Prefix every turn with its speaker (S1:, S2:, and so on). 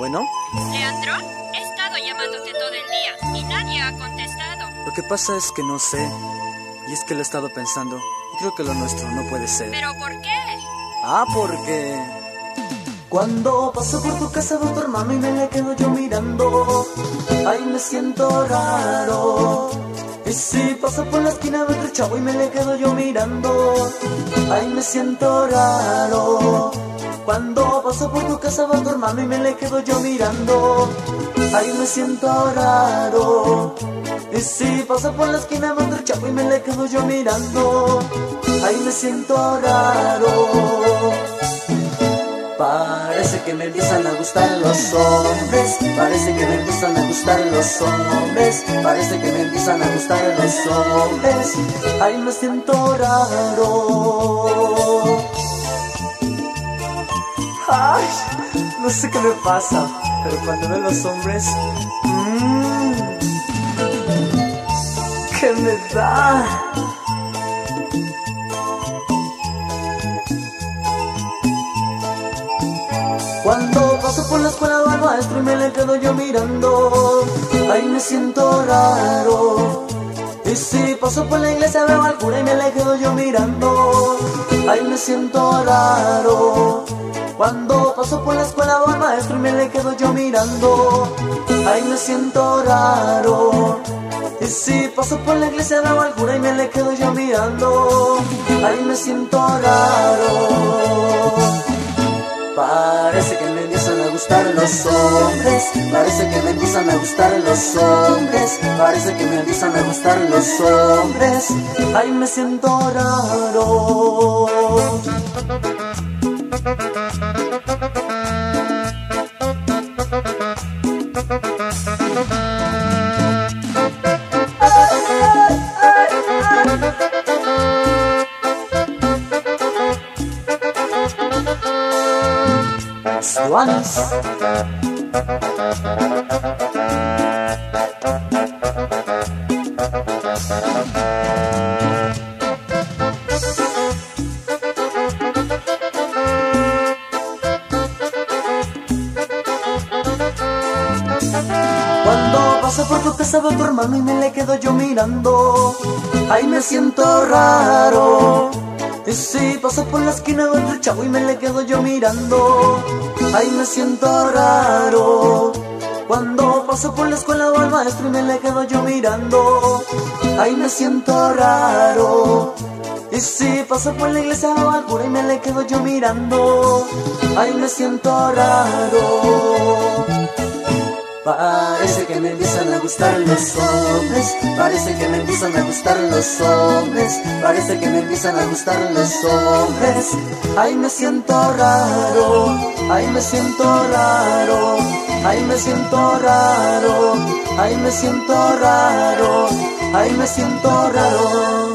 S1: Bueno,
S2: Leandro, he estado llamándote todo el día y nadie ha contestado.
S1: lo que pasa es que no sé. Y es que lo he estado pensando. Y creo que lo nuestro no puede ser.
S2: ¿Pero por qué?
S1: Ah, porque...
S3: Cuando paso por tu casa veo tu hermano y me le quedo yo mirando. Ay, me siento raro. Y si paso por la esquina veo otro chavo y me le quedo yo mirando. Ay, me siento raro. Cuando paso por tu casa veo tu hermano y me le quedo yo mirando. Ay, me siento raro. Y si paso por la esquina veo otro chavo y me le quedo yo mirando. Ay, me siento raro. Parece que me empiezan a gustar los hombres. Parece que me empiezan a gustar los hombres. Parece que me empiezan a gustar los hombres. Ay, me siento raro. Ay, no sé qué me pasa, pero cuando veo los hombres, mmm, ¿qué me da? Cuando paso por la escuela va al maestro y me le quedo yo mirando, ay me siento raro. Y si paso por la iglesia veo al cura y me le quedo yo mirando, ay me siento raro. Cuando paso por la escuela va al maestro y me le quedo yo mirando, ay me siento raro. Y si paso por la iglesia veo al cura y me le quedo yo mirando, ay me siento raro. Parece que me empiezan a gustar los hombres. Parece que me empiezan a gustar los hombres. Parece que me empiezan a gustar los hombres. Ay, me siento raro. Swans. Cuando paso por tu casa veo a tu hermano y me le quedo yo mirando. Ay, me siento raro. Y si paso por la esquina veo otro chavo y me le quedo yo mirando. Ay, me siento raro. Cuando paso por la escuela veo al maestro y me le quedo yo mirando. Ay, me siento raro. Y si paso por la iglesia al cura y me le quedo yo mirando. Ay, me siento raro. Parece que me empiezan a gustar los hombres. Parece que me empiezan a gustar los hombres. Parece que me empiezan a gustar los hombres. Ay, me siento raro. Ay, me siento raro. Ay, me siento raro. Ay, me siento raro. Ay, me siento raro.